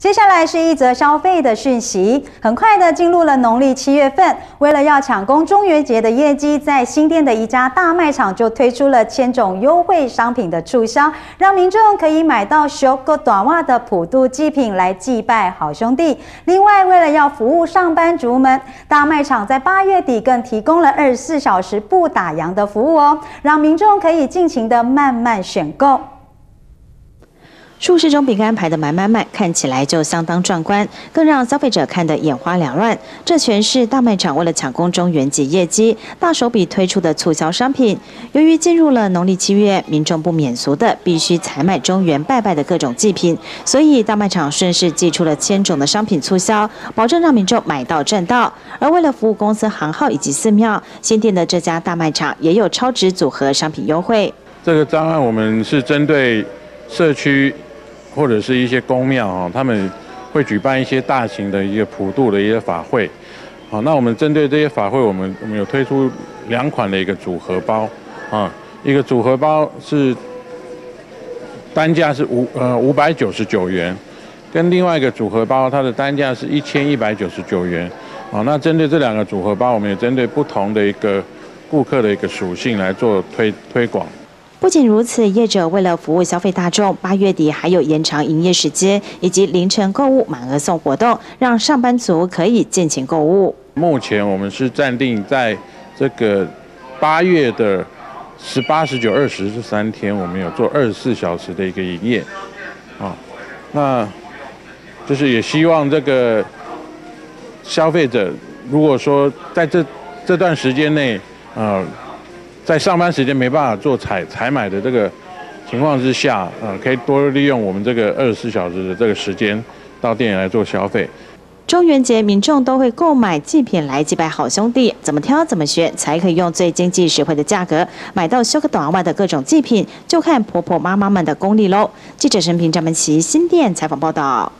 接下来是一则消费的讯息，很快的进入了农历七月份，为了要抢攻中元节的业绩，在新店的一家大卖场就推出了千种优惠商品的促销，让民众可以买到修个短袜的普渡祭品来祭拜好兄弟。另外，为了要服务上班族们，大卖场在八月底更提供了二十四小时不打烊的服务哦，让民众可以尽情的慢慢选购。数十种饼干排的满满满，看起来就相当壮观，更让消费者看得眼花缭乱。这全是大卖场为了抢攻中元节业绩，大手笔推出的促销商品。由于进入了农历七月，民众不免俗的必须采买中元拜拜的各种祭品，所以大卖场顺势寄出了千种的商品促销，保证让民众买到赚到。而为了服务公司行号以及寺庙，新店的这家大卖场也有超值组合商品优惠。这个方案我们是针对社区。或者是一些公庙啊，他们会举办一些大型的一个普渡的一些法会，好，那我们针对这些法会，我们我们有推出两款的一个组合包啊，一个组合包是单价是五呃五百九十九元，跟另外一个组合包它的单价是一千一百九十九元，啊，那针对这两个组合包，我们也针对不同的一个顾客的一个属性来做推推广。不仅如此，业者为了服务消费大众，八月底还有延长营业时间以及凌晨购物满额送活动，让上班族可以尽情购物。目前我们是暂定在这个八月的十八、十九、二十这三天，我们有做二十四小时的一个营业啊。那就是也希望这个消费者，如果说在这这段时间内，啊。在上班时间没办法做采采买的这个情况之下，呃，可以多利用我们这个二十四小时的这个时间到店里来做消费。中元节民众都会购买祭品来祭拜好兄弟，怎么挑怎么选才可以用最经济实惠的价格买到修个短袜的各种祭品，就看婆婆妈妈们的功力喽。记者陈平张文琪新店采访报道。